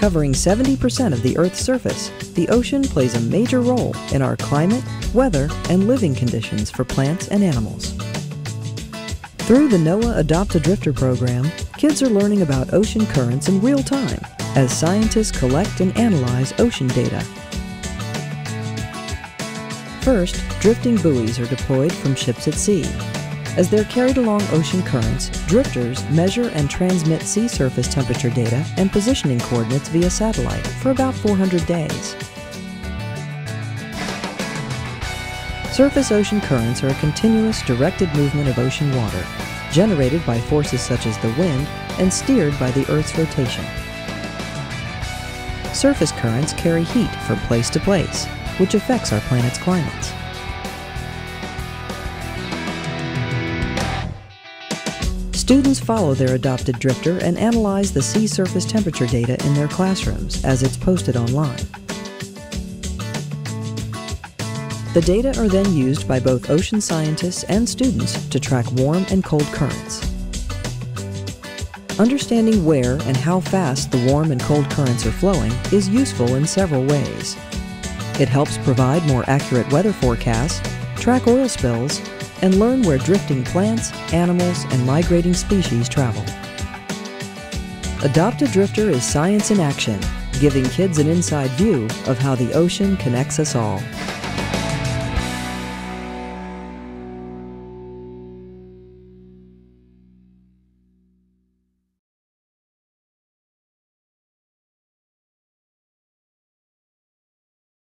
Covering 70% of the Earth's surface, the ocean plays a major role in our climate, weather, and living conditions for plants and animals. Through the NOAA Adopt a Drifter program, kids are learning about ocean currents in real time as scientists collect and analyze ocean data. First, drifting buoys are deployed from ships at sea. As they're carried along ocean currents, drifters measure and transmit sea surface temperature data and positioning coordinates via satellite for about 400 days. Surface ocean currents are a continuous directed movement of ocean water, generated by forces such as the wind and steered by the Earth's rotation. Surface currents carry heat from place to place, which affects our planet's climates. Students follow their adopted drifter and analyze the sea surface temperature data in their classrooms as it's posted online. The data are then used by both ocean scientists and students to track warm and cold currents. Understanding where and how fast the warm and cold currents are flowing is useful in several ways. It helps provide more accurate weather forecasts, track oil spills, and learn where drifting plants, animals, and migrating species travel. Adopt a Drifter is science in action, giving kids an inside view of how the ocean connects us all.